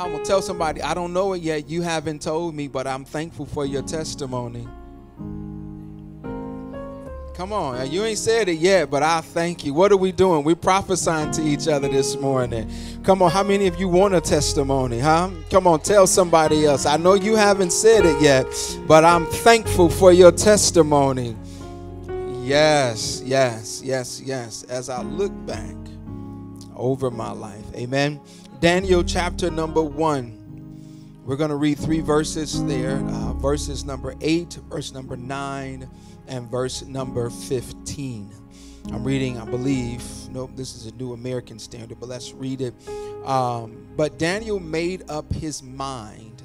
I'm gonna tell somebody, I don't know it yet. You haven't told me, but I'm thankful for your testimony. Come on, you ain't said it yet, but I thank you. What are we doing? We're prophesying to each other this morning. Come on, how many of you want a testimony, huh? Come on, tell somebody else. I know you haven't said it yet, but I'm thankful for your testimony. Yes, yes, yes, yes. As I look back over my life, amen. Daniel chapter number one. We're going to read three verses there uh, verses number eight, verse number nine and verse number 15. I'm reading, I believe, nope, this is a New American Standard, but let's read it. Um, but Daniel made up his mind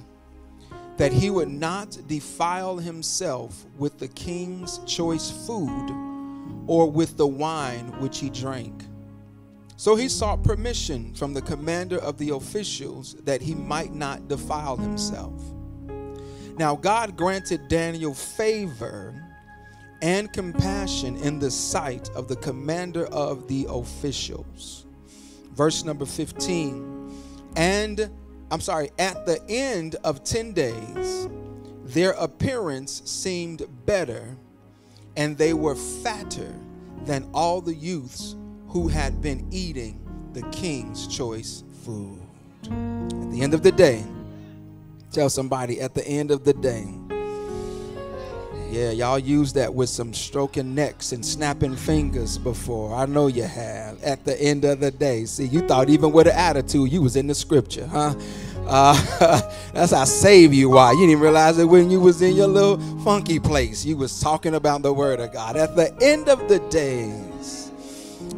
that he would not defile himself with the king's choice food or with the wine which he drank. So he sought permission from the commander of the officials that he might not defile himself. Now, God granted Daniel favor and compassion in the sight of the commander of the officials. Verse number 15. And I'm sorry, at the end of 10 days, their appearance seemed better, and they were fatter than all the youths who had been eating the king's choice food. At the end of the day, tell somebody at the end of the day, yeah, y'all used that with some stroking necks and snapping fingers before. I know you have. At the end of the day, see, you thought even with an attitude, you was in the scripture, huh? Uh, that's how save you why. You didn't realize it when you was in your little funky place. You was talking about the word of God. At the end of the days,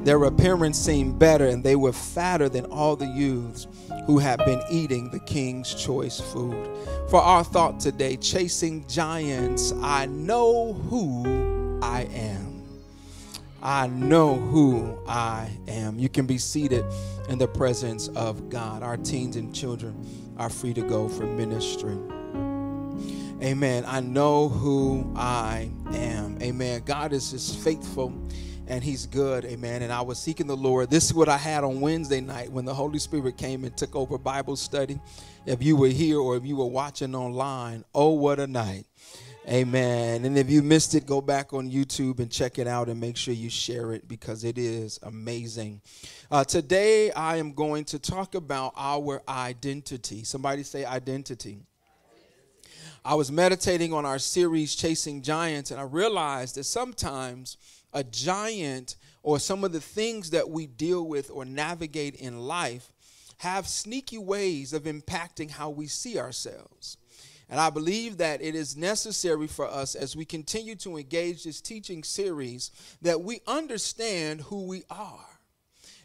their appearance seemed better and they were fatter than all the youths who had been eating the king's choice food. For our thought today, chasing giants, I know who I am. I know who I am. You can be seated in the presence of God. Our teens and children are free to go for ministry. Amen. I know who I am. Amen. God is just faithful and he's good amen. And i was seeking the lord. This is what i had on wednesday night when the holy spirit came and took over bible study. If you were here or if you were watching online oh what a night. Amen. And if you missed it go back on youtube and check it out and make sure you share it because it is amazing. Uh, today i am going to talk about our identity. Somebody say identity. I was meditating on our series, Chasing Giants, and I realized that sometimes a giant or some of the things that we deal with or navigate in life have sneaky ways of impacting how we see ourselves. And I believe that it is necessary for us as we continue to engage this teaching series that we understand who we are.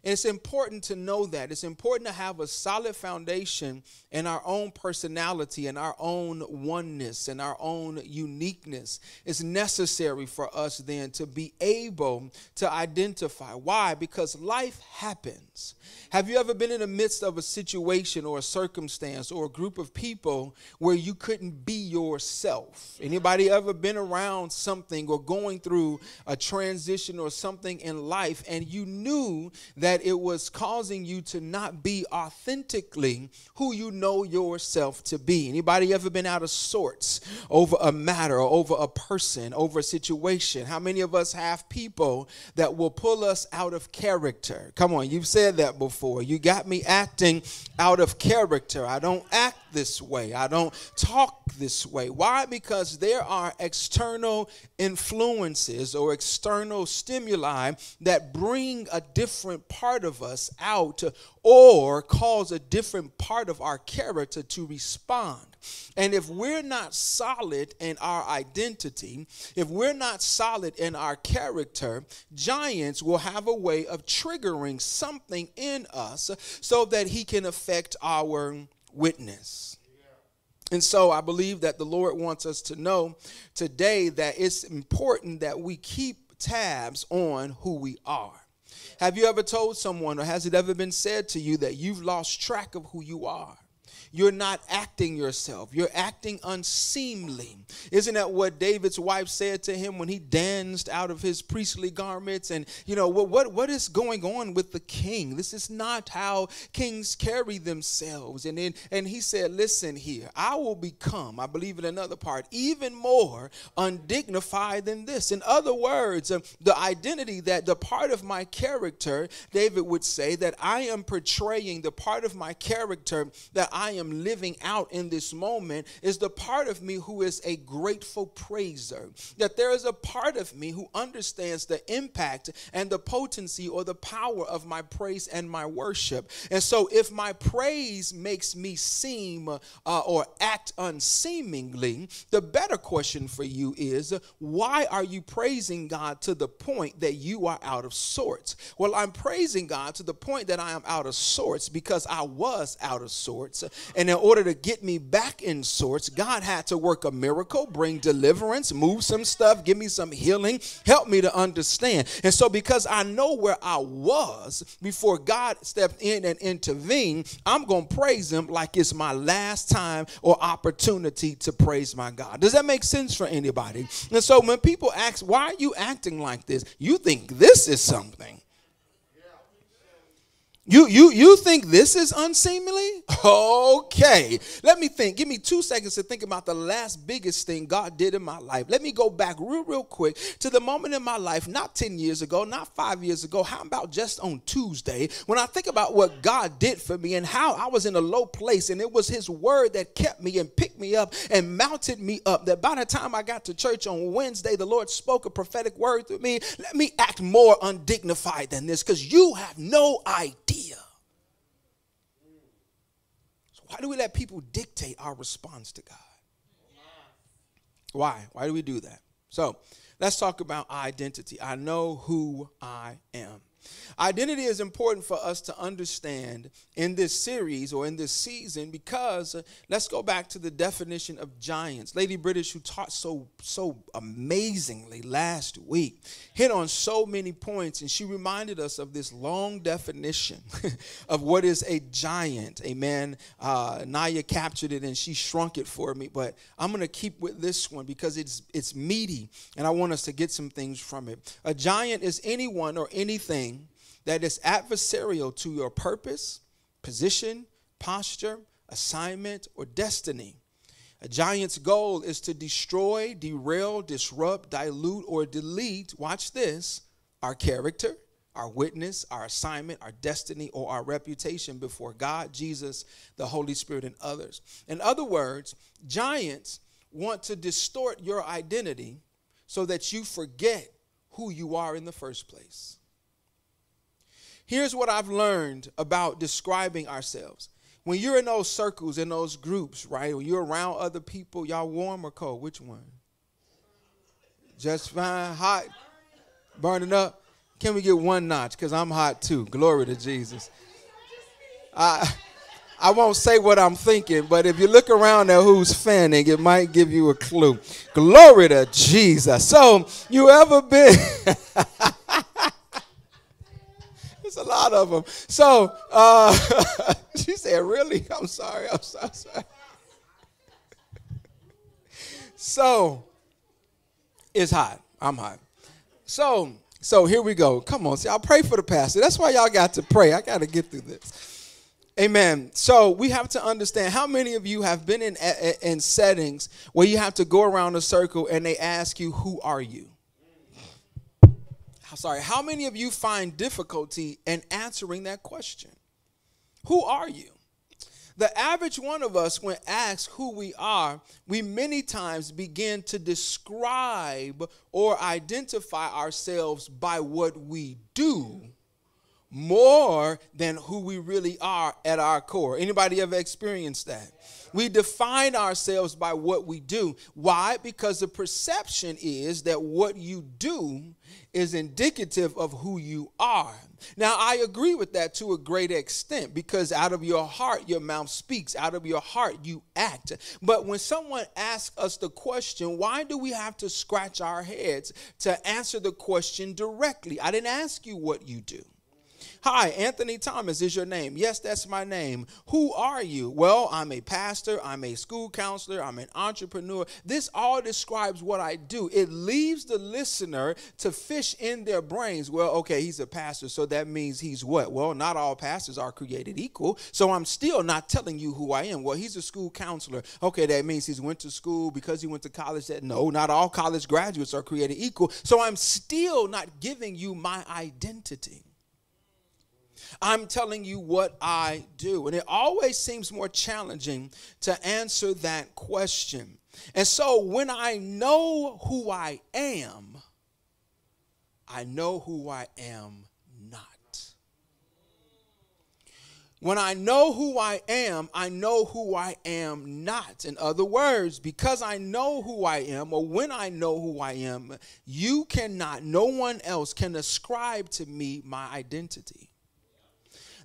And it's important to know that. It's important to have a solid foundation in our own personality and our own oneness and our own uniqueness. It's necessary for us then to be able to identify. Why? Because life happens. Have you ever been in the midst of a situation or a circumstance or a group of people where you couldn't be yourself? Anybody ever been around something or going through a transition or something in life and you knew that that it was causing you to not be authentically who you know yourself to be. Anybody ever been out of sorts over a matter or over a person, over a situation? How many of us have people that will pull us out of character? Come on, you've said that before. You got me acting out of character. I don't act this way. I don't talk this way. Why? Because there are external influences or external stimuli that bring a different part of us out or cause a different part of our character to respond. And if we're not solid in our identity, if we're not solid in our character, giants will have a way of triggering something in us so that he can affect our witness. And so I believe that the Lord wants us to know today that it's important that we keep tabs on who we are. Have you ever told someone, or has it ever been said to you, that you've lost track of who you are? You're not acting yourself. You're acting unseemly. Isn't that what David's wife said to him when he danced out of his priestly garments? And, you know, what, what, what is going on with the king? This is not how kings carry themselves. And, then, and he said, Listen here, I will become, I believe in another part, even more undignified than this. In other words, uh, the identity that the part of my character, David would say, that I am portraying, the part of my character that I am living out in this moment is the part of me who is a grateful praiser. That there is a part of me who understands the impact and the potency or the power of my praise and my worship. And so if my praise makes me seem uh, or act unseemingly, the better question for you is why are you praising God to the point that you are out of sorts? Well, I'm praising God to the point that I am out of sorts because I was out of sorts. And in order to get me back in sorts, God had to work a miracle, bring deliverance, move some stuff, give me some healing, help me to understand. And so, because I know where I was before God stepped in and intervened, I'm going to praise Him like it's my last time or opportunity to praise my God. Does that make sense for anybody? And so, when people ask, why are you acting like this? You think this is something. You you you think this is unseemly? Okay. Let me think. Give me 2 seconds to think about the last biggest thing God did in my life. Let me go back real real quick to the moment in my life not 10 years ago, not 5 years ago. How about just on Tuesday when I think about what God did for me and how I was in a low place and it was his word that kept me and picked me up and mounted me up. That by the time I got to church on Wednesday, the Lord spoke a prophetic word to me. Let me act more undignified than this cuz you have no idea why do we let people dictate our response to God? Why? Why do we do that? So let's talk about identity. I know who I am. Identity is important for us to understand in this series or in this season because uh, let's go back to the definition of giants. Lady Brytish, who taught so so amazingly last week, hit on so many points, and she reminded us of this long definition of what is a giant. Amen. Uh, Naya captured it and she shrunk it for me, but I'm going to keep with this one because it's it's meaty, and I want us to get some things from it. A giant is anyone or anything that is adversarial to your purpose, position, posture, assignment, or destiny. A giant's goal is to destroy, derail, disrupt, dilute, or delete, watch this, our character, our witness, our assignment, our destiny, or our reputation before God, Jesus, the Holy Spirit, and others. In other words, giants want to distort your identity so that you forget who you are in the first place. Here's what I've learned about describing ourselves. When you're in those circles, in those groups, right? When you're around other people, y'all warm or cold? Which one? Just fine, hot, burning up. Can we get one notch? Because I'm hot too. Glory to Jesus. I, I won't say what I'm thinking, but if you look around at who's fanning, it might give you a clue. Glory to Jesus. So, you ever been. It's a lot of them. So uh, she said, Really? I'm sorry. I'm so sorry. So it's hot. I'm hot. So, so here we go. Come on. See, I'll pray for the pastor. That's why y'all got to pray. I got to get through this. Amen. So we have to understand how many of you have been in in settings where you have to go around a circle and they ask you, "Who are you?" Sorry, how many of you find difficulty in answering that question? Who are you? The average one of us, when asked who we are, we many times begin to describe or identify ourselves by what we do more than who we really are at our core. Anybody ever experienced that? We define ourselves by what we do. Why? Because the perception is that what you do is indicative of who you are. Now, I agree with that to a great extent because out of your heart, your mouth speaks. Out of your heart, you act. But when someone asks us the question, why do we have to scratch our heads to answer the question directly? I didn't ask you what you do. Hi, Anthony Thomas is your name. Yes, that's my name. Who are you? Well, I'm a pastor, I'm a school counselor, I'm an entrepreneur. This all describes what I do. It leaves the listener to fish in their brains. Well, okay, he's a pastor, so that means he's what? Well, not all pastors are created equal. So I'm still not telling you who I am. Well, he's a school counselor. Okay, that means he's went to school because he went to college. That no, not all college graduates are created equal. So I'm still not giving you my identity. I'm telling you what I do. And it always seems more challenging to answer that question. And so when I know who I am, I know who I am not. When I know who I am, I know who I am not. In other words, because I know who I am, or when I know who I am, you cannot, no one else can ascribe to me my identity.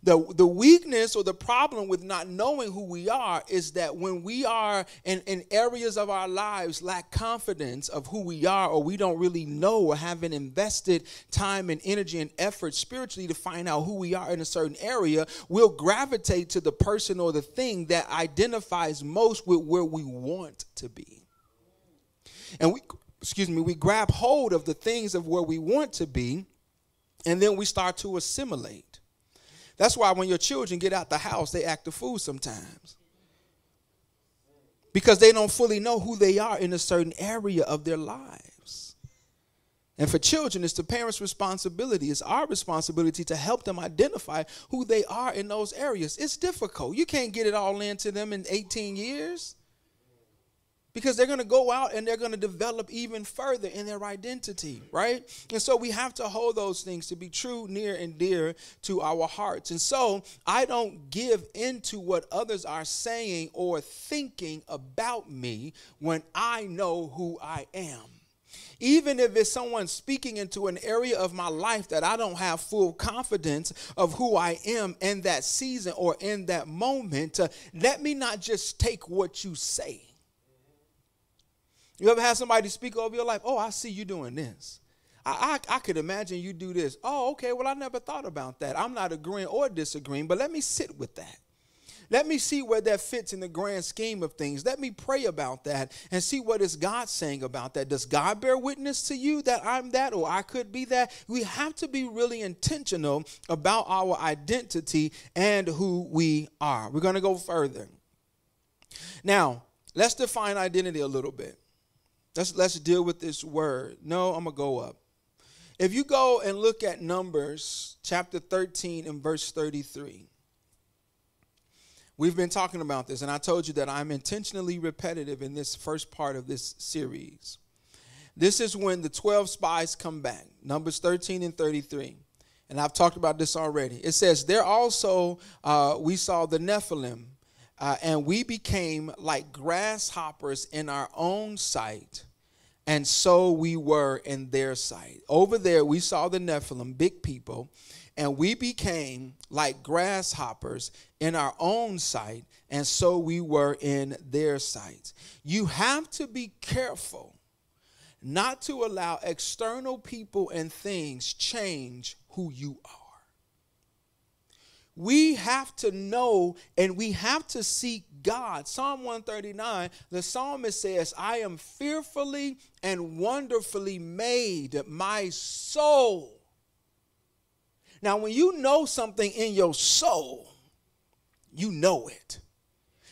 The, the weakness or the problem with not knowing who we are is that when we are in, in areas of our lives lack confidence of who we are, or we don't really know or haven't invested time and energy and effort spiritually to find out who we are in a certain area, we'll gravitate to the person or the thing that identifies most with where we want to be. And we, excuse me, we grab hold of the things of where we want to be, and then we start to assimilate. That's why when your children get out the house, they act a fool sometimes. Because they don't fully know who they are in a certain area of their lives. And for children, it's the parents' responsibility, it's our responsibility to help them identify who they are in those areas. It's difficult. You can't get it all into them in 18 years because they're going to go out and they're going to develop even further in their identity, right? And so we have to hold those things to be true, near, and dear to our hearts. And so I don't give into what others are saying or thinking about me when I know who I am. Even if it's someone speaking into an area of my life that I don't have full confidence of who I am in that season or in that moment, uh, let me not just take what you say you ever had somebody speak over your life? Oh, I see you doing this. I, I, I, could imagine you do this. Oh, okay. Well, I never thought about that. I'm not agreeing or disagreeing, but let me sit with that. Let me see where that fits in the grand scheme of things. Let me pray about that and see what is God saying about that. Does God bear witness to you that I'm that or I could be that? We have to be really intentional about our identity and who we are. We're going to go further. Now, let's define identity a little bit. Let's, let's deal with this word. No, I'm going to go up. If you go and look at Numbers chapter 13 and verse 33, we've been talking about this, and I told you that I'm intentionally repetitive in this first part of this series. This is when the 12 spies come back, Numbers 13 and 33. And I've talked about this already. It says, There also uh, we saw the Nephilim, uh, and we became like grasshoppers in our own sight and so we were in their sight. Over there, we saw the Nephilim, big people, and we became like grasshoppers in our own sight, and so we were in their sight. You have to be careful not to allow external people and things change who you are we have to know and we have to seek God. Psalm 139, the psalmist says, I am fearfully and wonderfully made, my soul. Now, when you know something in your soul, you know it.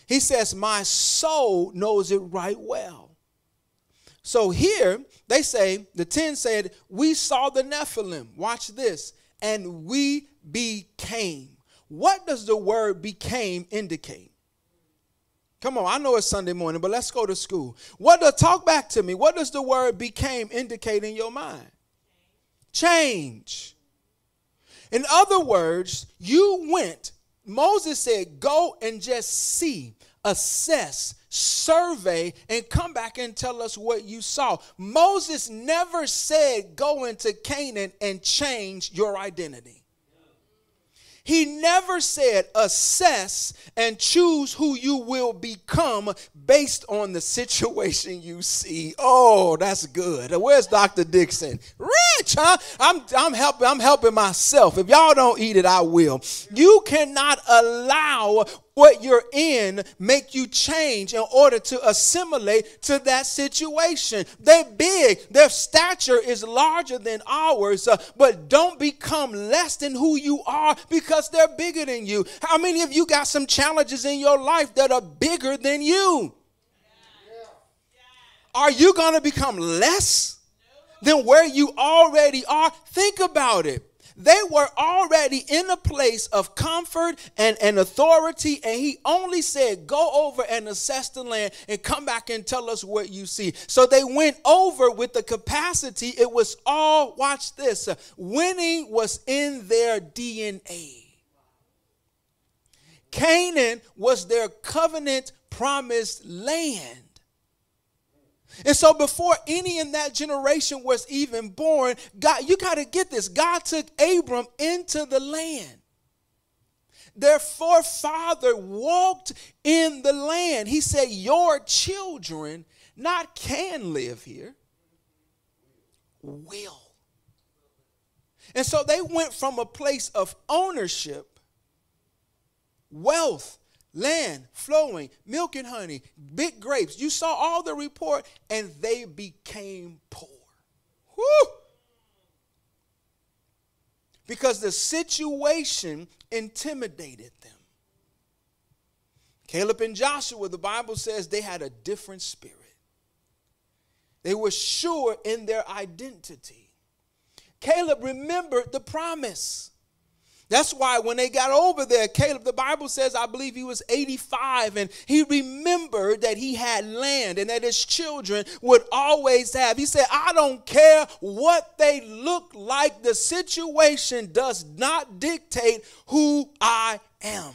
He says, My soul knows it right well. So here they say, the 10 said, We saw the Nephilim. Watch this. And we became. What does the word became indicate? Come on, I know it's Sunday morning, but let's go to school. What does talk back to me? What does the word became indicate in your mind? Change. In other words, you went, Moses said, go and just see, assess, survey, and come back and tell us what you saw. Moses never said, go into Canaan and change your identity. He never said assess and choose who you will become based on the situation you see. Oh, that's good. Where's Dr. Dixon? Rich, huh? I'm I'm helping I'm helping myself. If y'all don't eat it, I will. You cannot allow what you're in make you change in order to assimilate to that situation. They're big, their stature is larger than ours, uh, but don't become less than who you are because they're bigger than you. How many of you got some challenges in your life that are bigger than you? Are you going to become less than where you already are? Think about it. They were already in a place of comfort and, and authority, and he only said, Go over and assess the land and come back and tell us what you see. So they went over with the capacity. It was all, watch this, uh, winning was in their DNA. Canaan was their covenant promised land. And so before any in that generation was even born, God, you got to get this. God took Abram into the land. Their forefather walked in the land. He said, Your children not can live here, will. And so they went from a place of ownership, wealth, land flowing, milk and honey, big grapes. You saw all the report, and they became poor. Whew! Because the situation intimidated them. Caleb and Joshua, the Bible says they had a different spirit. They were sure in their identity. Caleb remembered the promise. That's why when they got over there, Caleb, the Bible says, I believe he was 85, and he remembered that he had land and that his children would always have. He said, I don't care what they look like, the situation does not dictate who I am.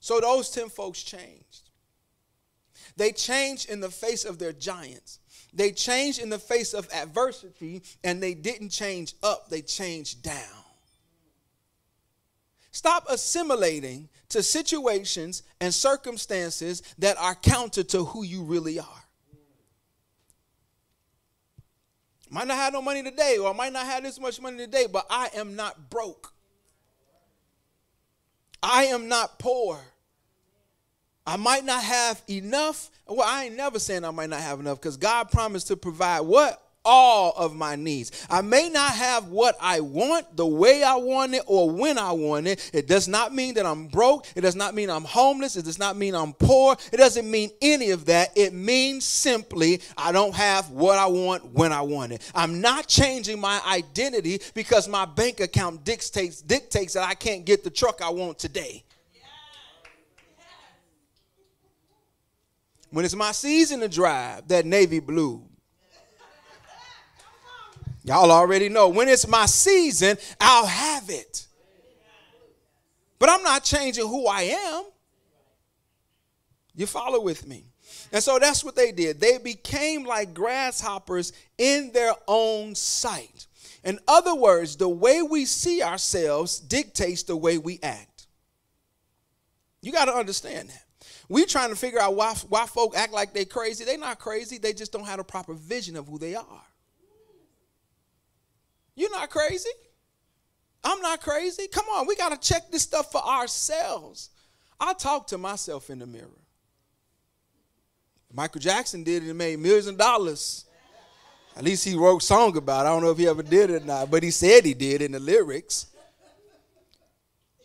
So those 10 folks changed. They changed in the face of their giants. They changed in the face of adversity, and they didn't change up, they changed down. Stop assimilating to situations and circumstances that are counter to who you really are. Might not have no money today, or I might not have this much money today, but I am not broke. I am not poor. I might not have enough. Well, I ain't never saying I might not have enough because God promised to provide what? All of my needs. I may not have what I want the way I want it or when I want it. It does not mean that I'm broke. It does not mean I'm homeless. It does not mean I'm poor. It doesn't mean any of that. It means simply I don't have what I want when I want it. I'm not changing my identity because my bank account dictates dictates that I can't get the truck I want today. When it's my season to drive that navy blue, Y'all already know when it's my season, I'll have it. But I'm not changing who I am. You follow with me? And so that's what they did. They became like grasshoppers in their own sight. In other words, the way we see ourselves dictates the way we act. You got to understand that. We trying to figure out why, why folk act like they crazy. They're not crazy. They just don't have a proper vision of who they are. You're not crazy. I'm not crazy. Come on, we got to check this stuff for ourselves. I talk to myself in the mirror. Michael Jackson did it and made millions of dollars. At least he wrote a song about it. I don't know if he ever did it or not, but he said he did in the lyrics.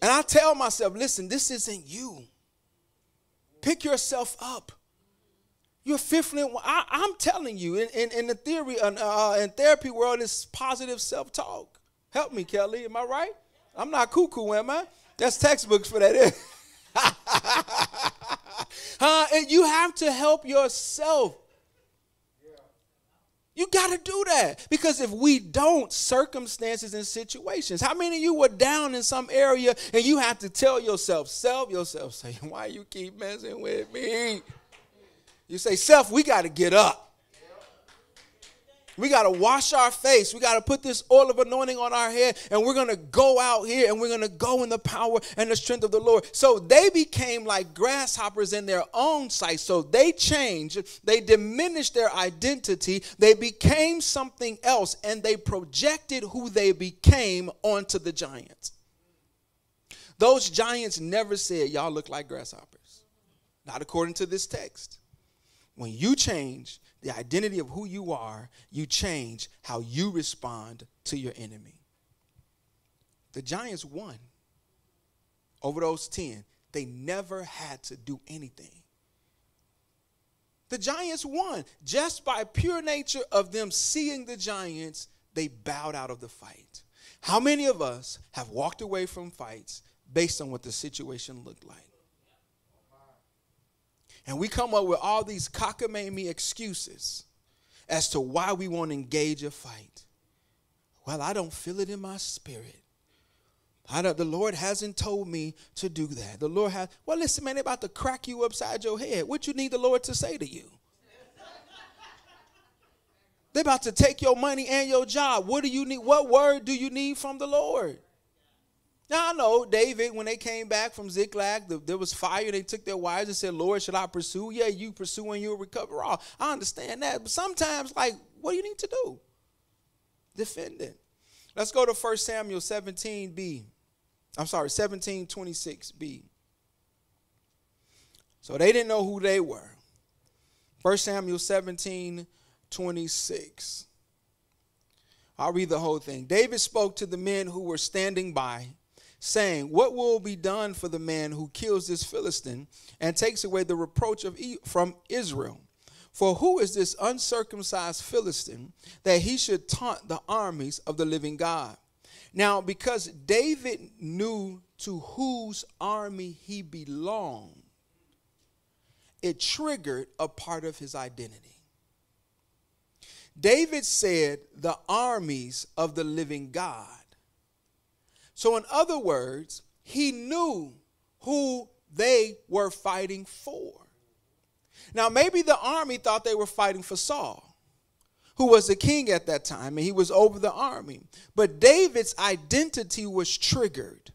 And I tell myself, listen, this isn't you. Pick yourself up. You're fearfully. I, am telling you, in, in, in the theory and uh in therapy world, it's positive self talk. Help me, Kelly. Am I right? I'm not cuckoo, am I? That's textbooks for that. uh, and you have to help yourself. You got to do that because if we don't, circumstances and situations. How many of you were down in some area and you have to tell yourself, self yourself, say, why you keep messing with me? You say, Self, we got to get up. We got to wash our face. We got to put this oil of anointing on our head, and we're going to go out here and we're going to go in the power and the strength of the Lord. So they became like grasshoppers in their own sight. So they changed, they diminished their identity, they became something else, and they projected who they became onto the giants. Those giants never said, Y'all look like grasshoppers. Not according to this text. When you change, the identity of who you are, you change how you respond to your enemy. The Giants won over those 10. They never had to do anything. The Giants won just by pure nature of them seeing the Giants, they bowed out of the fight. How many of us have walked away from fights based on what the situation looked like? And we come up with all these cockamamie excuses as to why we won't engage a fight. Well, I don't feel it in my spirit. I don't, the Lord hasn't told me to do that. The Lord has, well, listen, man, they're about to crack you upside your head. What you need the Lord to say to you? they're about to take your money and your job. What do you need? What word do you need from the Lord? Now I know David, when they came back from Ziklag, the, there was fire. They took their wives and said, Lord, should I pursue? Yeah, you pursue and you'll recover all. I understand that. But sometimes, like, what do you need to do? Defend it. Let's go to 1 Samuel 17b. I'm sorry, 1726b. So they didn't know who they were. 1 Samuel 17, 26. I'll read the whole thing. David spoke to the men who were standing by saying, What will be done for the man who kills this Philistine and takes away the reproach of from Israel? For who is this uncircumcised Philistine that he should taunt the armies of the living God? Now, because David knew to whose army he belonged, it triggered a part of his identity. David said, The armies of the living God. So, in other words, he knew who they were fighting for. Now, maybe the army thought they were fighting for Saul, who was the king at that time, and he was over the army. But David's identity was triggered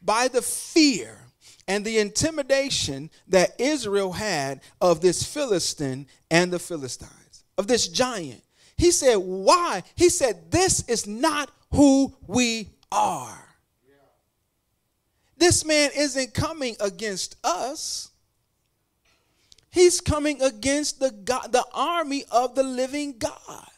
by the fear and the intimidation that Israel had of this Philistine and the Philistines, of this giant. He said, Why? He said, This is not who we are. This man isn't coming against us. He's coming against the God, the army of the living God.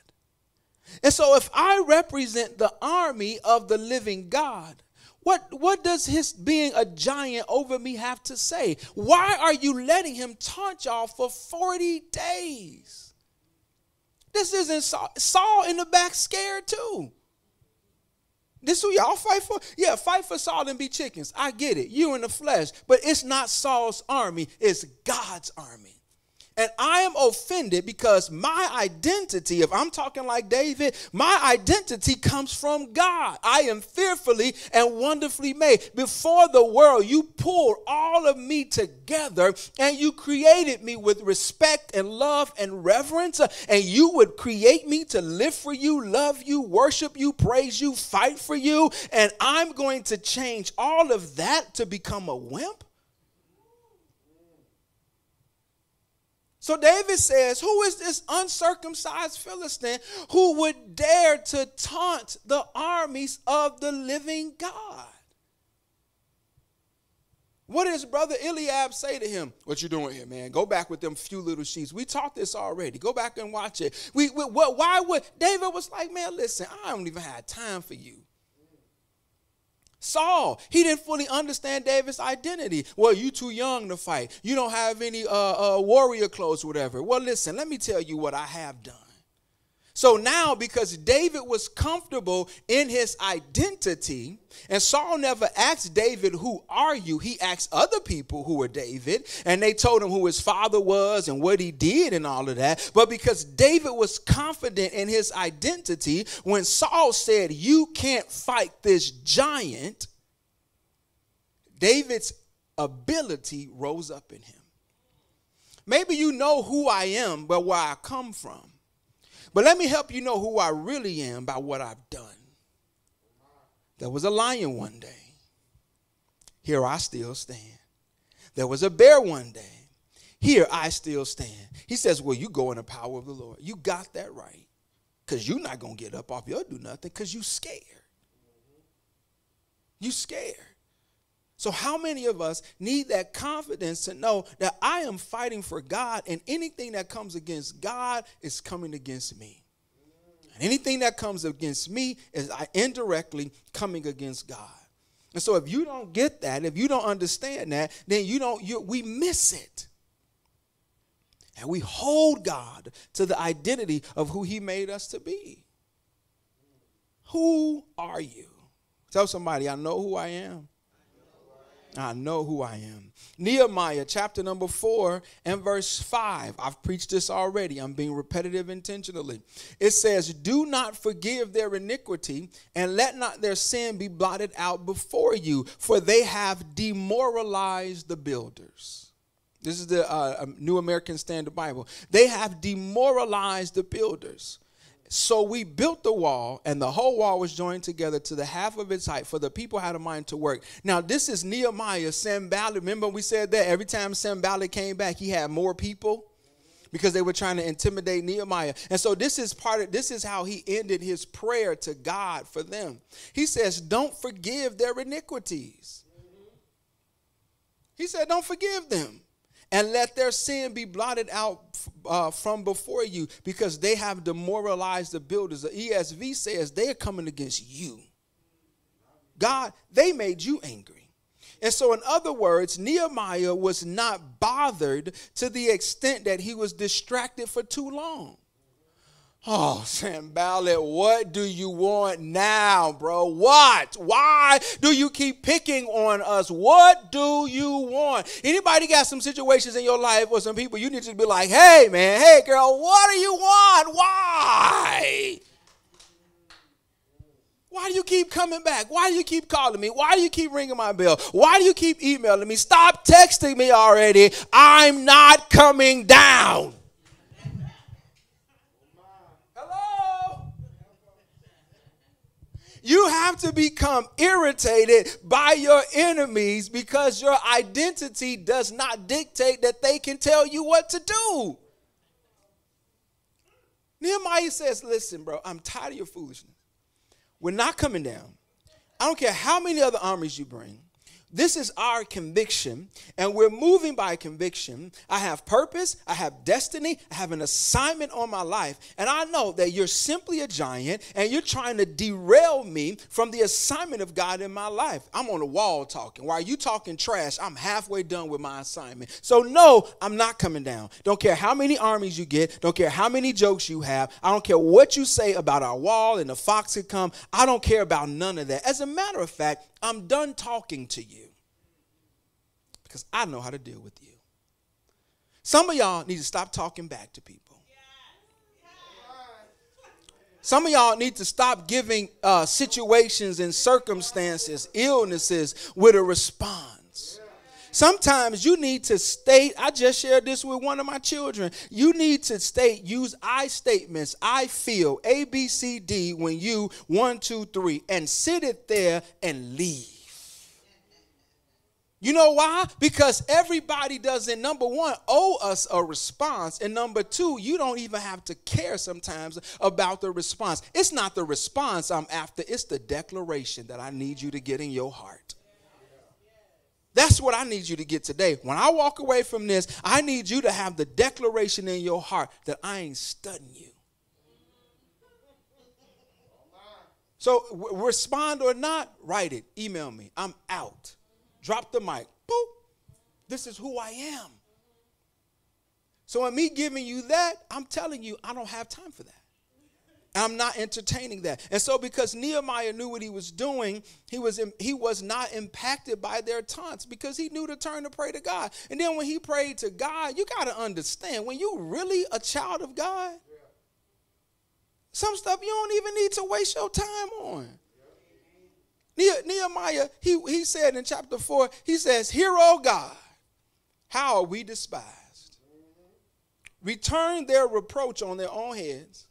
And so if I represent the army of the living God, what, what does his being a giant over me have to say? Why are you letting him taunt y'all for 40 days? This isn't Saul. Saul in the back scared too. This is who y'all fight for? Yeah, fight for Saul and be chickens. I get it. You in the flesh. But it's not Saul's army, it's God's army. And I am offended because my identity, if I'm talking like David, my identity comes from God. I am fearfully and wonderfully made. Before the world, you pulled all of me together and you created me with respect and love and reverence. And you would create me to live for you, love you, worship you, praise you, fight for you. And I'm going to change all of that to become a wimp? So David says, Who is this uncircumcised Philistine who would dare to taunt the armies of the living God? What does brother Eliab say to him? What you doing here, man? Go back with them few little sheets. We taught this already. Go back and watch it. We, we what, why would David was like, man, listen, I don't even have time for you. Saul, he didn't fully understand David's identity. Well, you too young to fight. You don't have any uh, uh, warrior clothes, whatever. Well, listen, let me tell you what I have done. So now, because David was comfortable in his identity, and Saul never asked David, Who are you? He asked other people who were David, and they told him who his father was and what he did and all of that. But because David was confident in his identity, when Saul said, You can't fight this giant, David's ability rose up in him. Maybe you know who I am, but where I come from. But let me help you know who I really am by what I've done. There was a lion one day. Here I still stand. There was a bear one day. Here I still stand. He says, Well, you go in the power of the Lord. You got that right. Because you're not going to get up off your do nothing because you scared. You scared. So, how many of us need that confidence to know that I am fighting for God and anything that comes against God is coming against me? And anything that comes against me is I indirectly coming against God. And so, if you don't get that, if you don't understand that, then you don't, you, we miss it. And we hold God to the identity of who He made us to be. Who are you? Tell somebody, I know who I am. I know who I am. Nehemiah chapter number 4 and verse 5. I've preached this already. I'm being repetitive intentionally. It says, Do not forgive their iniquity, and let not their sin be blotted out before you, for they have demoralized the builders. This is the uh, New American Standard Bible. They have demoralized the builders. So we built the wall, and the whole wall was joined together to the half of its height, for the people had a mind to work. Now, this is Nehemiah, Sanballat. Remember, we said that every time Sanballat came back, he had more people because they were trying to intimidate Nehemiah. And so this is part of this is how he ended his prayer to God for them. He says, "Don't forgive their iniquities." He said, "Don't forgive them." And let their sin be blotted out uh, from before you because they have demoralized the builders. The ESV says they are coming against you. God, they made you angry. And so, in other words, Nehemiah was not bothered to the extent that he was distracted for too long. Oh, Sam Sanballat, what do you want now, bro? What? Why do you keep picking on us? What do you want? Anybody got some situations in your life or some people you need to be like, hey, man, hey, girl, what do you want? Why? Why do you keep coming back? Why do you keep calling me? Why do you keep ringing my bell? Why do you keep emailing me? Stop texting me already. I'm not coming down. You have to become irritated by your enemies because your identity does not dictate that they can tell you what to do. Nehemiah says, Listen, bro, I'm tired of your foolishness. We're not coming down. I don't care how many other armies you bring. This is our conviction, and we're moving by conviction. I have purpose, I have destiny, I have an assignment on my life, and I know that you're simply a giant and you're trying to derail me from the assignment of God in my life. I'm on the wall talking. While you talking trash, I'm halfway done with my assignment. So, no, I'm not coming down. Don't care how many armies you get, don't care how many jokes you have, I don't care what you say about our wall and the fox could come. I don't care about none of that. As a matter of fact, I'm done talking to you because I know how to deal with you. Some of y'all need to stop talking back to people. Some of y'all need to stop giving uh, situations and circumstances, illnesses with a response. Sometimes you need to state, I just shared this with one of my children. You need to state, use I statements, I feel, A, B, C, D, when you, one, two, three, and sit it there and leave. You know why? Because everybody doesn't, number one, owe us a response. And number two, you don't even have to care sometimes about the response. It's not the response I'm after, it's the declaration that I need you to get in your heart. That's what I need you to get today. When I walk away from this, I need you to have the declaration in your heart that I ain't studying you. So, w- respond or not, write it, email me. I'm out. Drop the mic. Boop. This is who I am. So, in me giving you that, I'm telling you, I don't have time for that. I'm not entertaining that. And so because Nehemiah knew what he was doing, he was he was not impacted by their taunts because he knew to turn to pray to God. And then when he prayed to God, you got to understand when you really a child of God, some stuff you don't even need to waste your time on. Nehemiah, he, he said in chapter 4, he says, Hear, O God, how are we despised? Return their reproach on their own heads.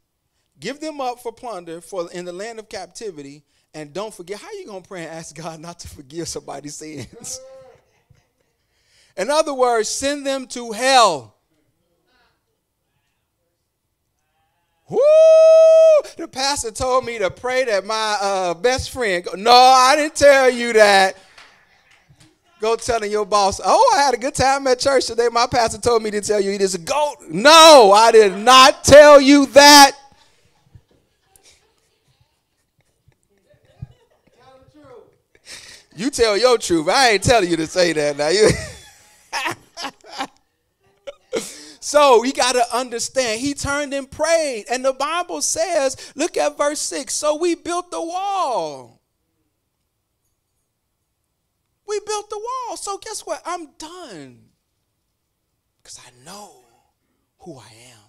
Give them up for plunder for in the land of captivity, and don't forget. How you gonna pray and ask God not to forgive somebody's sins? In other words, send them to hell. Woo! The pastor told me to pray that my uh, best friend. No, I didn't tell you that. Go telling your boss, oh, I had a good time at church today. My pastor told me to tell you he is a goat. No, I did not tell you that. You tell your truth. I ain't telling you to say that now. You so we got to understand. He turned and prayed. And the Bible says, look at verse 6. So we built the wall. We built the wall. So guess what? I'm done. Because I know who I am.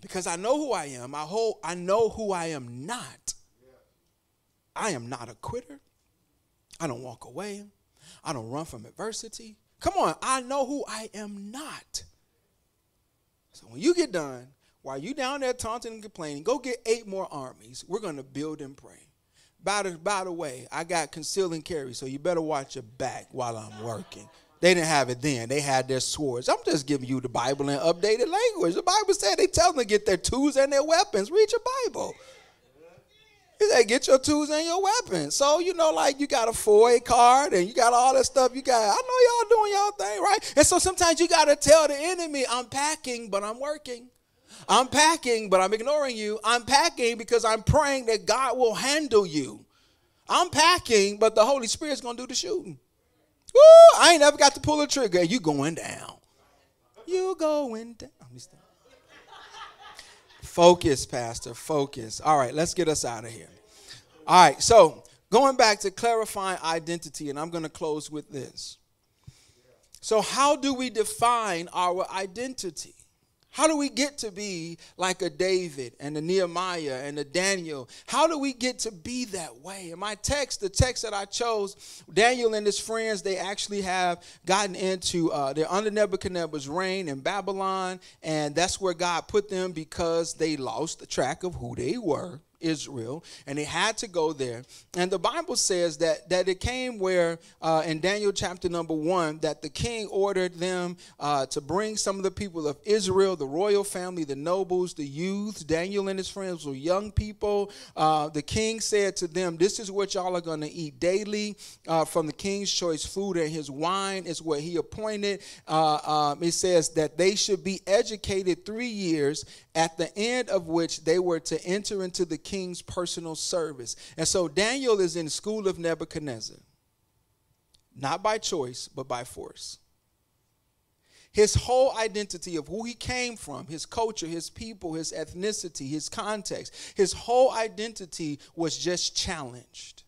Because I know who I am, I, hold, I know who I am not. I am not a quitter. I don't walk away. I don't run from adversity. Come on, I know who I am not. So when you get done, while you down there taunting and complaining, go get eight more armies. We're going to build and pray. By the, by the way, I got conceal and carry, so you better watch your back while I'm working. They didn't have it then. They had their swords. I'm just giving you the Bible in updated language. The Bible said they tell them to get their tools and their weapons. Read your Bible. He said, get your tools and your weapons. So, you know, like you got a FOID card and you got all that stuff. You got, I know y'all doing y'all thing, right? And so sometimes you got to tell the enemy, I'm packing, but I'm working. I'm packing, but I'm ignoring you. I'm packing because I'm praying that God will handle you. I'm packing, but the Holy Spirit's going to do the shooting. Woo, I ain't never got to pull a trigger you going down. You going down. Focus, Pastor. Focus. All right, let's get us out of here. All right, so going back to clarifying identity, and I'm going to close with this. So, how do we define our identity? How do we get to be like a David and a Nehemiah and a Daniel? How do we get to be that way? In my text, the text that I chose, Daniel and his friends, they actually have gotten into, uh, they're under Nebuchadnezzar's reign in Babylon, and that's where God put them because they lost the track of who they were. Israel, and they had to go there. And the Bible says that that it came where uh, in Daniel chapter number one that the king ordered them uh, to bring some of the people of Israel, the royal family, the nobles, the youths. Daniel and his friends were young people. Uh, the king said to them, "This is what y'all are going to eat daily uh, from the king's choice food, and his wine is what he appointed." Uh, um, it says that they should be educated three years, at the end of which they were to enter into the king's personal service. And so Daniel is in the school of Nebuchadnezzar, not by choice, but by force. His whole identity of who he came from, his culture, his people, his ethnicity, his context, his whole identity was just challenged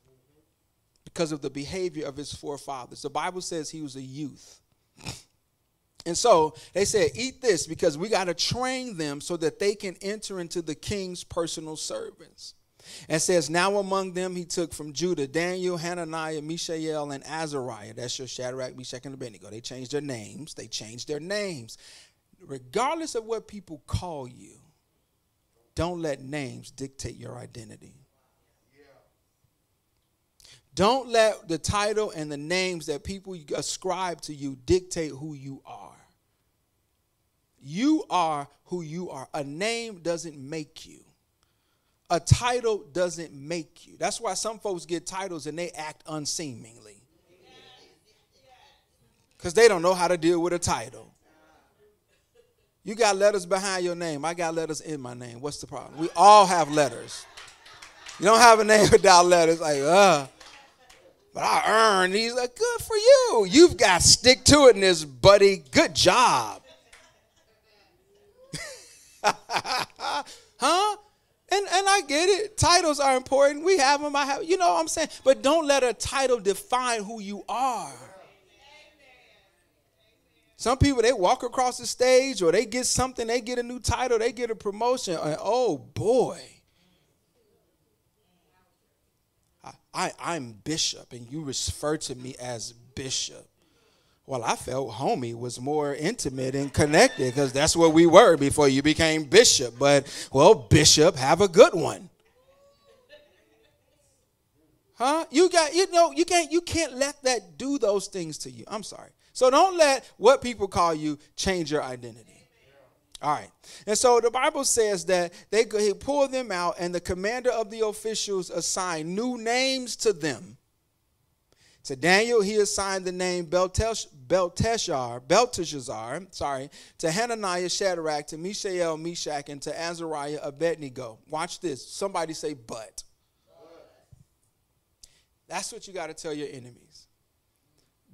because of the behavior of his forefathers. The Bible says he was a youth. And so they said, Eat this because we got to train them so that they can enter into the king's personal servants. And says, Now among them he took from Judah Daniel, Hananiah, Mishael, and Azariah. That's your Shadrach, Meshach, and Abednego. They changed their names. They changed their names. Regardless of what people call you, don't let names dictate your identity. Don't let the title and the names that people ascribe to you dictate who you are. You are who you are. A name doesn't make you. A title doesn't make you. That's why some folks get titles and they act unseemingly. Because they don't know how to deal with a title. You got letters behind your name. I got letters in my name. What's the problem? We all have letters. You don't have a name without letters. Like, uh, but I earned these. Like, good for you. You've got stick to it in this, buddy. Good job. huh? And, and I get it. Titles are important. We have them. I have, you know what I'm saying? But don't let a title define who you are. Some people, they walk across the stage or they get something, they get a new title, they get a promotion. And oh boy. I, I, I'm bishop and you refer to me as bishop. Well, I felt homie was more intimate and connected because that's what we were before you became bishop. But, well, bishop, have a good one. Huh? You got, you know, you can't, you can't let that do those things to you. I'm sorry. So don't let what people call you change your identity. All right. And so the Bible says that they he pulled them out, and the commander of the officials assigned new names to them. To Daniel, he assigned the name Beltesh, Belteshazzar, Belteshazzar, sorry, to Hananiah, Shadrach, to Mishael, Meshach, and to Azariah, Abednego. Watch this. Somebody say, but. That's what you got to tell your enemies.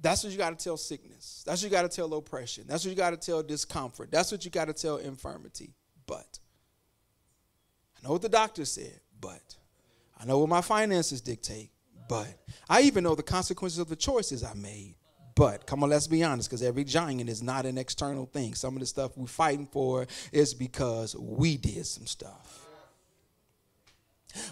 That's what you got to tell sickness. That's what you got to tell oppression. That's what you got to tell discomfort. That's what you got to tell infirmity. But I know what the doctor said, but I know what my finances dictate, but I even know the consequences of the choices I made. But come on, let's be honest, because every giant is not an external thing. Some of the stuff we're fighting for is because we did some stuff.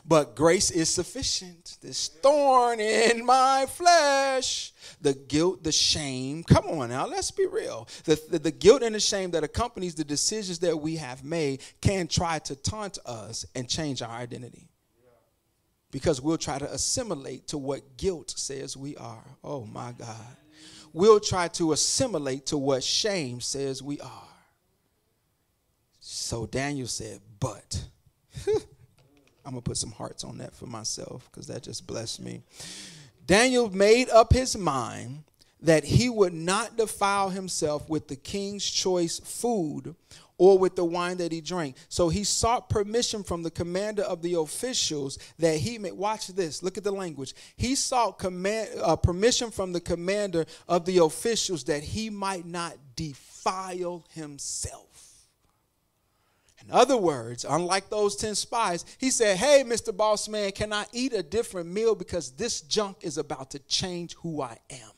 But grace is sufficient. This thorn in my flesh, the guilt, the shame. Come on now, let's be real. The, the, the, guilt and the shame that accompanies the decisions that we have made can try to taunt us and change our identity. Because we'll try to assimilate to what guilt says we are. Oh my God. We'll try to assimilate to what shame says we are. So Daniel said, but. I'm going to put some hearts on that for myself because that just blessed me. Daniel made up his mind that he would not defile himself with the king's choice food or with the wine that he drank. So he sought permission from the commander of the officials that he may watch this. Look at the language. He sought command, uh, permission from the commander of the officials that he might not defile himself. In other words, unlike those 10 spies, he said, Hey, Mr. Boss Man, can I eat a different meal? Because this junk is about to change who I am.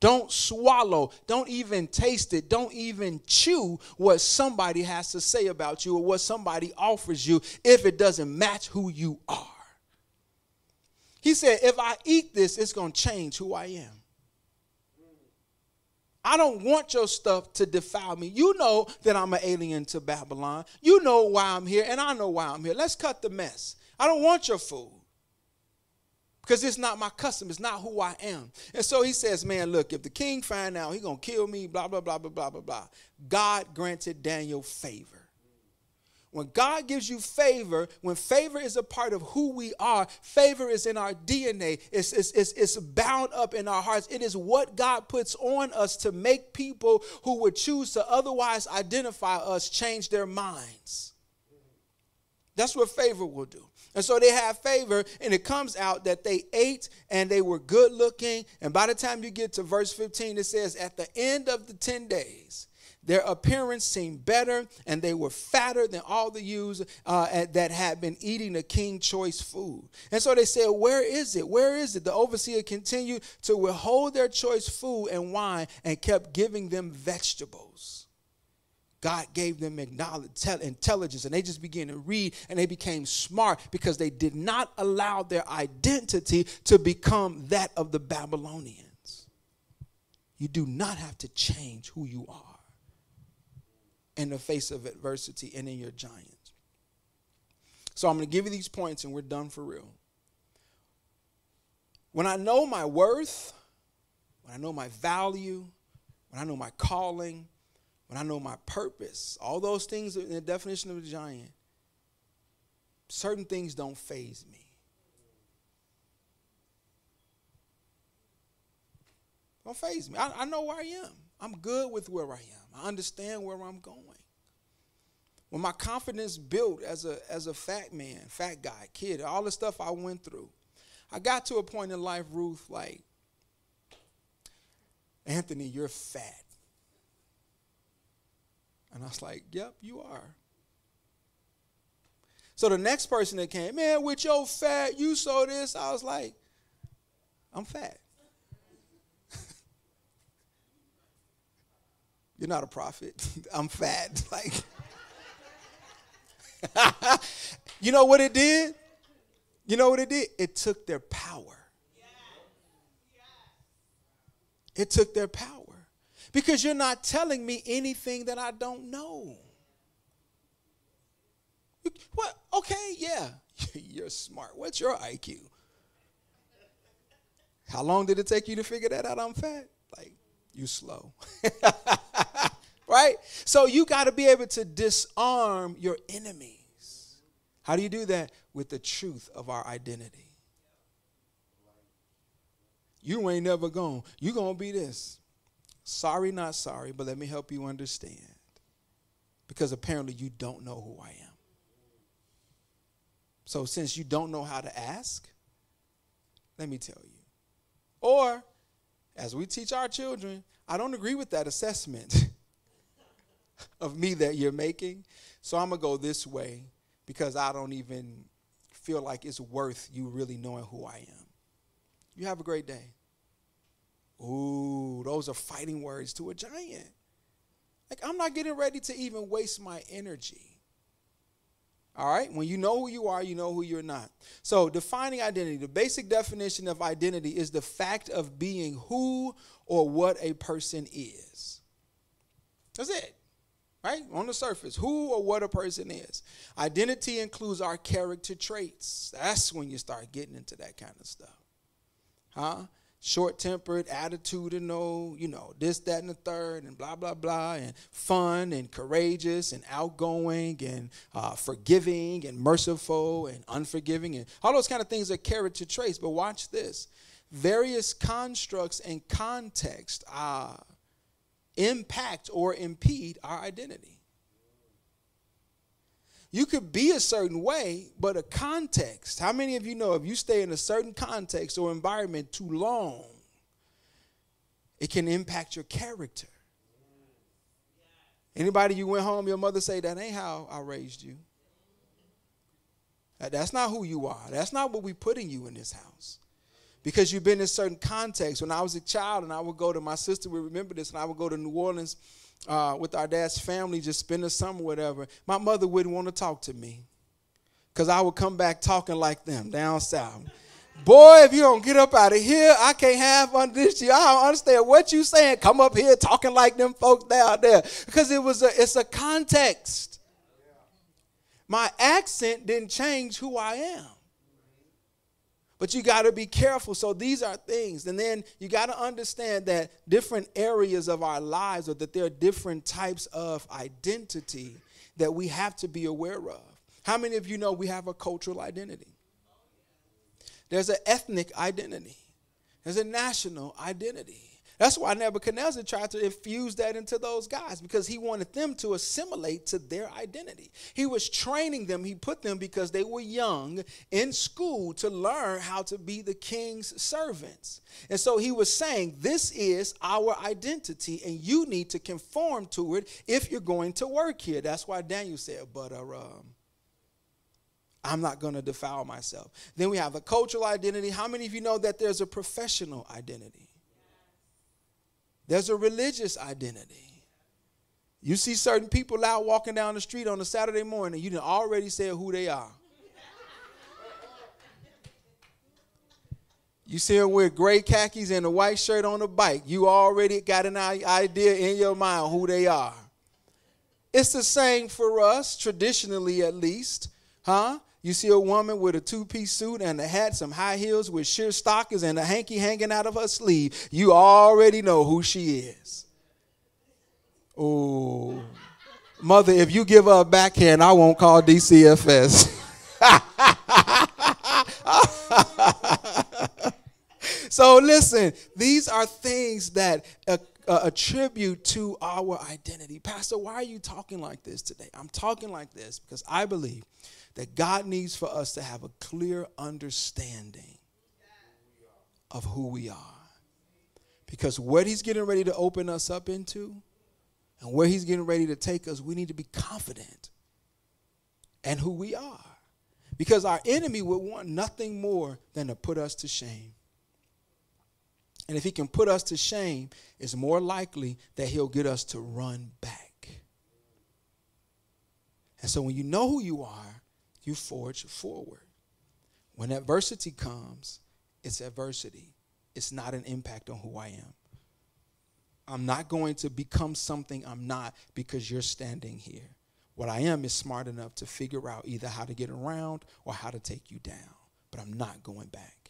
Don't swallow, don't even taste it, don't even chew what somebody has to say about you or what somebody offers you if it doesn't match who you are. He said, If I eat this, it's going to change who I am. I don't want your stuff to defile me. You know that I'm an alien to Babylon. You know why I'm here, and I know why I'm here. Let's cut the mess. I don't want your food because it's not my custom. It's not who I am. And so he says, man, look, if the king find out, he's going to kill me, blah, blah, blah, blah, blah, blah, blah. God granted Daniel favor. When God gives you favor, when favor is a part of who we are, favor is in our DNA. It's, it's, it's, it's bound up in our hearts. It is what God puts on us to make people who would choose to otherwise identify us change their minds. That's what favor will do. And so they have favor, and it comes out that they ate and they were good looking. And by the time you get to verse 15, it says, At the end of the 10 days, their appearance seemed better, and they were fatter than all the youths uh, that had been eating the king choice food. And so they said, Where is it? Where is it? The overseer continued to withhold their choice food and wine and kept giving them vegetables. God gave them intelligence and they just began to read and they became smart because they did not allow their identity to become that of the Babylonians. You do not have to change who you are in the face of adversity and in your giants. So I'm going to give you these points and we're done for real. When I know my worth, when I know my value, when I know my calling, when I know my purpose, all those things in the definition of a giant, certain things don't phase me. Don't phase me. I, I know where I am. I'm good with where I am. I understand where I'm going. When my confidence built as a as a fat man, fat guy, kid, all the stuff I went through, I got to a point in life, Ruth, like, Anthony, you're fat. And I was like, Yep, you are. So the next person that came, man, with your fat, you saw this. I was like, I'm fat. You're not a prophet. I'm fat. Like, you know what it did? You know what it did? It took their power. It took their power. Because you're not telling me anything that I don't know. What? Okay, yeah. You're smart. What's your IQ? How long did it take you to figure that out? I'm fat. Like, you slow. right? So you got to be able to disarm your enemies. How do you do that? With the truth of our identity. You ain't never gone. You going to be this. Sorry, not sorry, but let me help you understand. Because apparently you don't know who I am. So since you don't know how to ask, let me tell you. Or, as we teach our children, I don't agree with that assessment of me that you're making. So I'm going to go this way because I don't even feel like it's worth you really knowing who I am. You have a great day. Ooh, those are fighting words to a giant. Like, I'm not getting ready to even waste my energy. All right? When you know who you are, you know who you're not. So, defining identity, the basic definition of identity is the fact of being who or what a person is. That's it. Right? On the surface, who or what a person is. Identity includes our character traits. That's when you start getting into that kind of stuff. Huh? Short tempered, attitudinal, you know, this, that, and the third, and blah, blah, blah, and fun and courageous and outgoing and uh, forgiving and merciful and unforgiving and all those kind of things are character traits. But watch this various constructs and context uh, impact or impede our identity. You could be a certain way, but a context. How many of you know if you stay in a certain context or environment too long, it can impact your character? Anybody you went home, your mother say, That ain't how I raised you. That's not who you are. That's not what we putting you in this house. Because you've been in certain context. When I was a child and I would go to my sister, we remember this, and I would go to New Orleans uh, with our dad's family, just spend the summer, whatever, my mother wouldn't want to talk to me because I would come back talking like them down south. Boy, if you don't get up out of here, I can't have under this. Year. I don't understand what you saying. Come up here talking like them folks down there because it was a it's a context. My accent didn't change who I am. But you got to be careful. So these are things. And then you got to understand that different areas of our lives or that there are different types of identity that we have to be aware of. How many of you know we have a cultural identity? There's an ethnic identity. There's a national identity. That's why Nebuchadnezzar tried to infuse that into those guys because he wanted them to assimilate to their identity. He was training them, he put them because they were young in school to learn how to be the king's servants. And so he was saying, This is our identity, and you need to conform to it if you're going to work here. That's why Daniel said, But uh, um, I'm not going to defile myself. Then we have a cultural identity. How many of you know that there's a professional identity? There's a religious identity. You see certain people out walking down the street on a Saturday morning, you can already say who they are. You see them with gray khakis and a white shirt on a bike. You already got an idea in your mind who they are. It's the same for us, traditionally at least, huh? You see a woman with a two piece suit and a hat, some high heels with sheer stockings, and a hanky hanging out of her sleeve. You already know who she is. Oh, mother, if you give her a backhand, I won't call DCFS. so listen, these are things that uh, uh, attribute to our identity. Pastor, why are you talking like this today? I'm talking like this because I believe that God needs for us to have a clear understanding of who we are. Because what He's getting ready to open us up into and where He's getting ready to take us, we need to be confident in who we are. Because our enemy would want nothing more than to put us to shame. And if he can put us to shame, it's more likely that he'll get us to run back. And so when you know who you are, you forge forward. When adversity comes, it's adversity. It's not an impact on who I am. I'm not going to become something I'm not because you're standing here. What I am is smart enough to figure out either how to get around or how to take you down, but I'm not going back.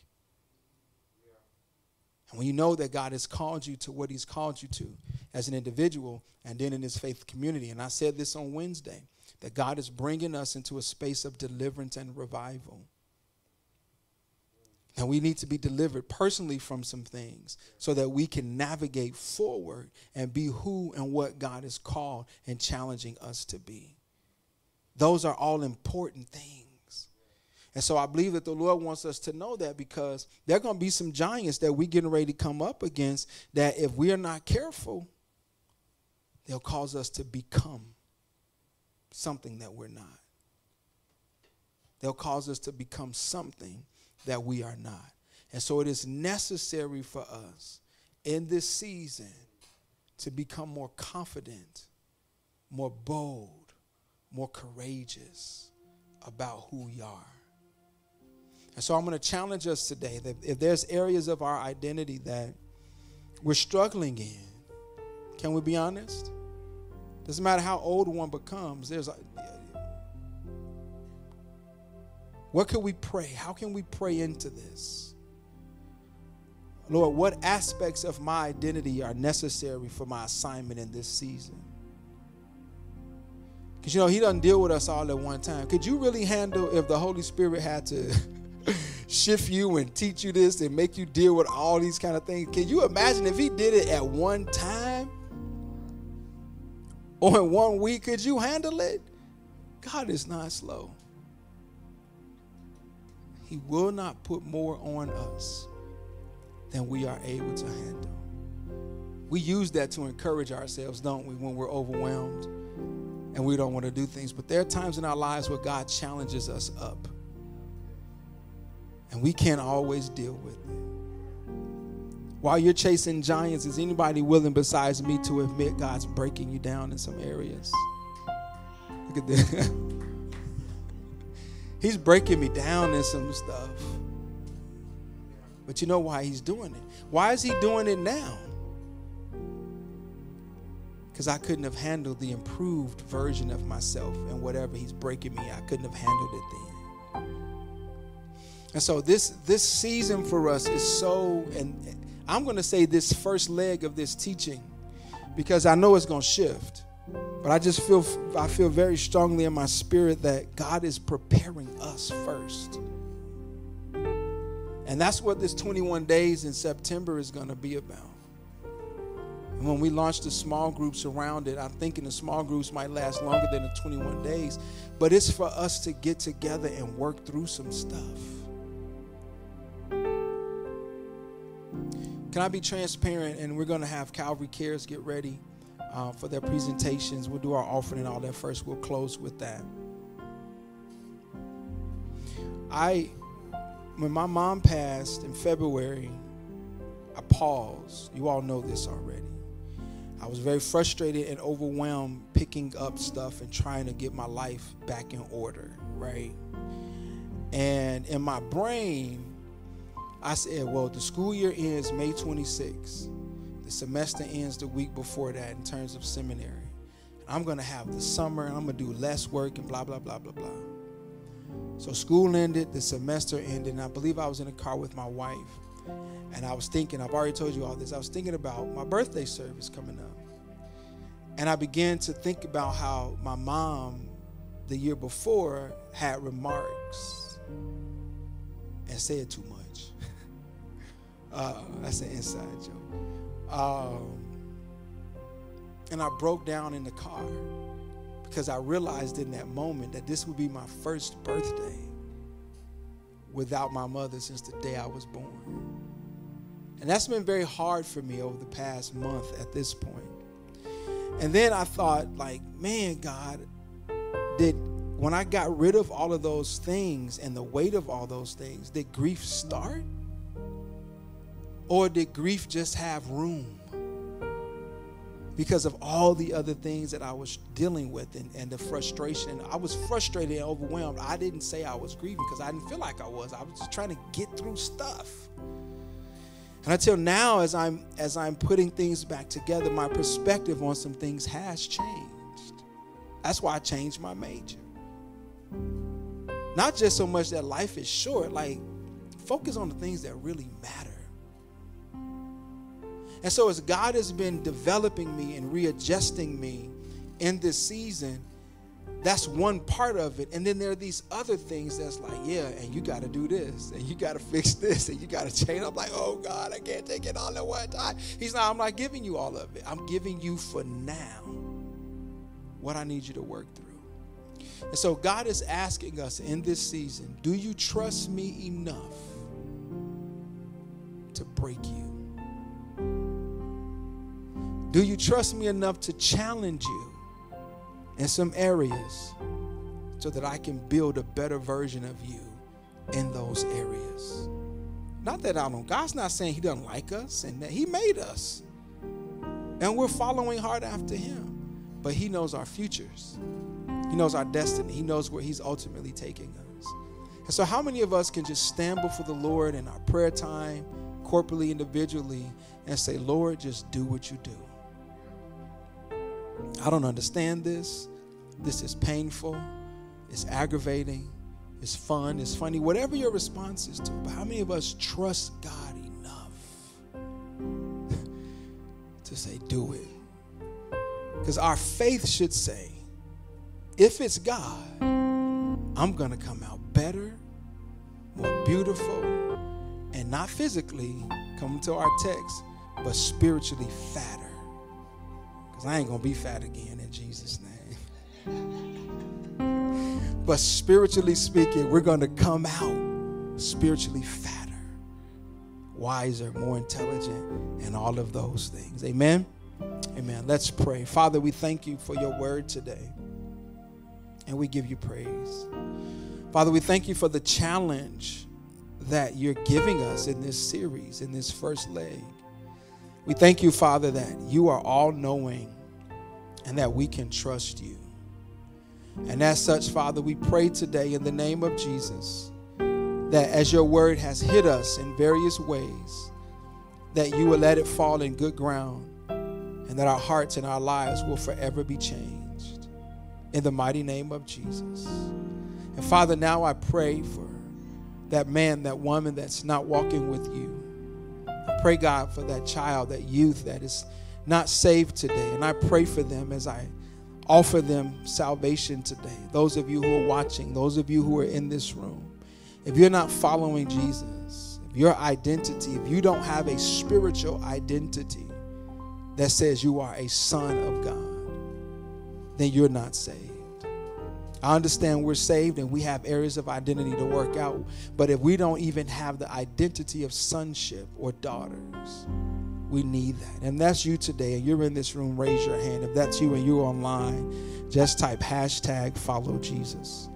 And when you know that God has called you to what He's called you to as an individual and then in His faith community, and I said this on Wednesday, that God is bringing us into a space of deliverance and revival. And we need to be delivered personally from some things so that we can navigate forward and be who and what God is called and challenging us to be. Those are all important things. And so I believe that the Lord wants us to know that because there are going to be some giants that we're getting ready to come up against that if we are not careful, they'll cause us to become something that we're not. They'll cause us to become something that we are not. And so it is necessary for us in this season to become more confident, more bold, more courageous about who we are. And so I'm going to challenge us today that if there's areas of our identity that we're struggling in, can we be honest? Doesn't matter how old one becomes, there's a, what can we pray? How can we pray into this? Lord, what aspects of my identity are necessary for my assignment in this season? Because you know, He doesn't deal with us all at one time. Could you really handle if the Holy Spirit had to shift you and teach you this and make you deal with all these kind of things? Can you imagine if He did it at one time or in one week? Could you handle it? God is not slow. He will not put more on us than we are able to handle. We use that to encourage ourselves, don't we, when we're overwhelmed and we don't want to do things. But there are times in our lives where God challenges us up, and we can't always deal with it. While you're chasing giants, is anybody willing besides me to admit God's breaking you down in some areas? Look at this. He's breaking me down in some stuff. But you know why he's doing it? Why is he doing it now? Because I couldn't have handled the improved version of myself and whatever he's breaking me, I couldn't have handled it then. And so this this season for us is so and I'm going to say this first leg of this teaching because I know it's going to shift. But I just feel I feel very strongly in my spirit that God is preparing us first. And that's what this 21 days in September is going to be about. And when we launch the small groups around it, I'm thinking the small groups might last longer than the 21 days, but it's for us to get together and work through some stuff. Can I be transparent? And we're going to have Calvary Cares get ready uh, for their presentations. We'll do our offering and all that first. We'll close with that. I, when my mom passed in February, I paused. You all know this already. I was very frustrated and overwhelmed picking up stuff and trying to get my life back in order, right? And in my brain, I said, well, the school year ends May 26th. The semester ends the week before that in terms of seminary. I'm going to have the summer and I'm going to do less work and blah, blah, blah, blah, blah. So school ended, the semester ended, and I believe I was in a car with my wife. And I was thinking, I've already told you all this, I was thinking about my birthday service coming up. And I began to think about how my mom, the year before, had remarks and said too much. Uh, that's an inside joke. Um, and I broke down in the car because I realized in that moment that this would be my first birthday without my mother since the day I was born. And that's been very hard for me over the past month at this point. And then I thought, like, man, God, did when I got rid of all of those things and the weight of all those things, did grief start? Or did grief just have room? Because of all the other things that I was dealing with and, and the frustration. I was frustrated and overwhelmed. I didn't say I was grieving because I didn't feel like I was. I was just trying to get through stuff. And until now, as I'm as I'm putting things back together, my perspective on some things has changed. That's why I changed my major. Not just so much that life is short, like focus on the things that really matter. And so, as God has been developing me and readjusting me in this season, that's one part of it. And then there are these other things that's like, yeah, and you got to do this, and you got to fix this, and you got to change. I'm like, oh God, I can't take it all at one time. He's not, I'm not giving you all of it. I'm giving you for now what I need you to work through. And so God is asking us in this season do you trust me enough to break you? Do you trust me enough to challenge you? in some areas so that I can build a better version of you in those areas. Not that I don't, God's not saying He doesn't like us and that He made us. And we're following hard after Him. But He knows our futures, He knows our destiny, He knows where He's ultimately taking us. And so, how many of us can just stand before the Lord in our prayer time, corporately, individually, and say, Lord, just do what you do? I don't understand this. This is painful. It's aggravating. It's fun. It's funny. Whatever your response is to. But how many of us trust God enough to say, do it? Because our faith should say, if it's God, I'm going to come out better, more beautiful, and not physically, come to our text, but spiritually fatter. Because I ain't going to be fat again in Jesus' name. But spiritually speaking, we're going to come out spiritually fatter, wiser, more intelligent, and all of those things. Amen. Amen. Let's pray. Father, we thank you for your word today. And we give you praise. Father, we thank you for the challenge that you're giving us in this series, in this first leg. We thank you, Father, that you are all knowing and that we can trust you. And as such, Father, we pray today in the name of Jesus that as your word has hit us in various ways, that you will let it fall in good ground and that our hearts and our lives will forever be changed. In the mighty name of Jesus. And Father, now I pray for that man, that woman that's not walking with you. Pray, God, for that child, that youth that is not saved today. And I pray for them as I offer them salvation today. Those of you who are watching, those of you who are in this room, if you're not following Jesus, if your identity, if you don't have a spiritual identity that says you are a son of God, then you're not saved. I understand we're saved and we have areas of identity to work out, but if we don't even have the identity of sonship or daughters, we need that. And that's you today, and you're in this room, raise your hand. If that's you and you're online, just type hashtag follow Jesus.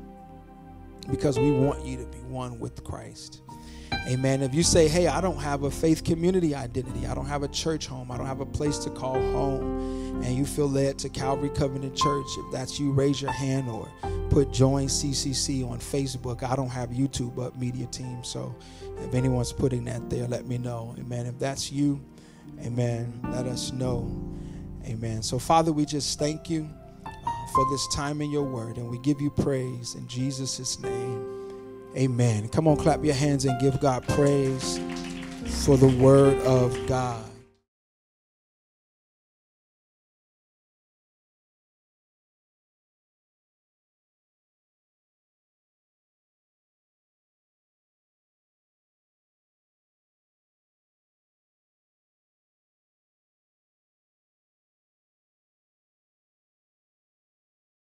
Because we want you to be one with Christ. Amen. If you say, hey, I don't have a faith community identity, I don't have a church home, I don't have a place to call home, and you feel led to Calvary Covenant Church, if that's you, raise your hand or put join CCC on Facebook. I don't have YouTube but media team, so if anyone's putting that there, let me know. Amen. If that's you, Amen. Let us know. Amen. So, Father, we just thank you uh, for this time in your word, and we give you praise in Jesus' name. Amen. Come on, clap your hands and give God praise for the word of God.